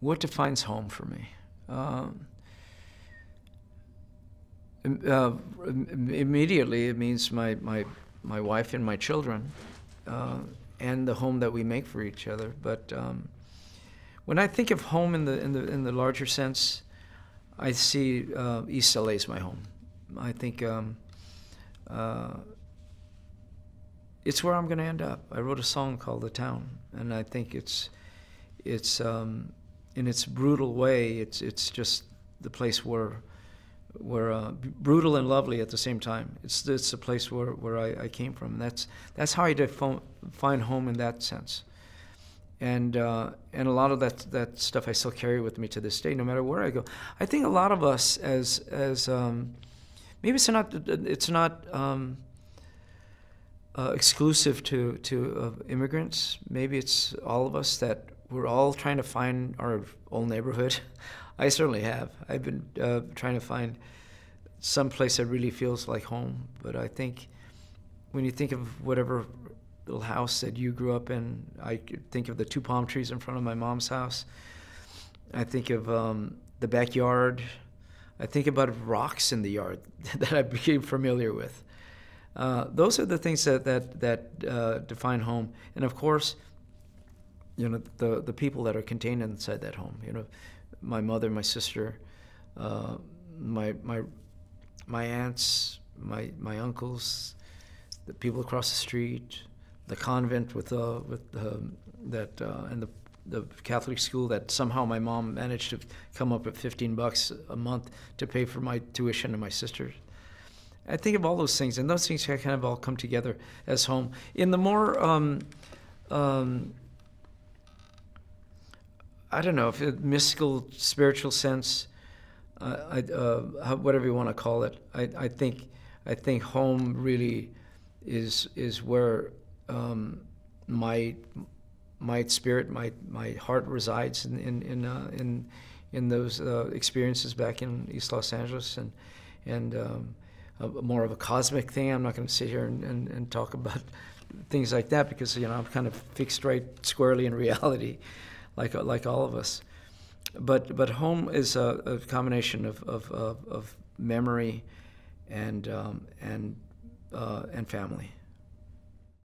what defines home for me? Um, uh, immediately, it means my, my, my wife and my children, uh, and the home that we make for each other. But um, when I think of home in the in the in the larger sense, I see uh, East LA as my home. I think um, uh, it's where I'm going to end up. I wrote a song called "The Town," and I think it's it's um, in its brutal way. It's it's just the place where where uh, brutal and lovely at the same time. It's it's the place where, where I, I came from. That's that's how I define home in that sense. And uh, and a lot of that that stuff I still carry with me to this day, no matter where I go. I think a lot of us as as um, maybe it's not it's not um, uh, exclusive to to uh, immigrants. Maybe it's all of us that we're all trying to find our own neighborhood. I certainly have. I've been uh, trying to find some place that really feels like home. But I think when you think of whatever little house that you grew up in, I think of the two palm trees in front of my mom's house. I think of um, the backyard. I think about rocks in the yard that I became familiar with. Uh, those are the things that that that uh, define home, and of course, you know the the people that are contained inside that home. You know, my mother, my sister, uh, my my my aunts, my my uncles, the people across the street, the convent with uh, with uh, that uh, and the the Catholic school that somehow my mom managed to come up with 15 bucks a month to pay for my tuition and my sisters. I think of all those things, and those things kind of all come together as home. In the more um, um, I don't know if it, mystical, spiritual sense, uh, I, uh, whatever you want to call it. I, I think I think home really is is where um, my my spirit, my my heart resides in in in uh, in, in, those uh, experiences back in East Los Angeles and and um, a, more of a cosmic thing. I'm not going to sit here and, and, and talk about things like that because you know I'm kind of fixed right squarely in reality like like all of us. But but home is a, a combination of, of, of, of, memory and um, and uh, and family.